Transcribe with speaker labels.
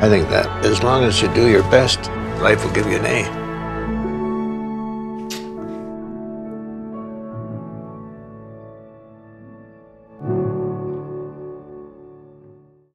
Speaker 1: I think that as long as you do your best, life will give you an A.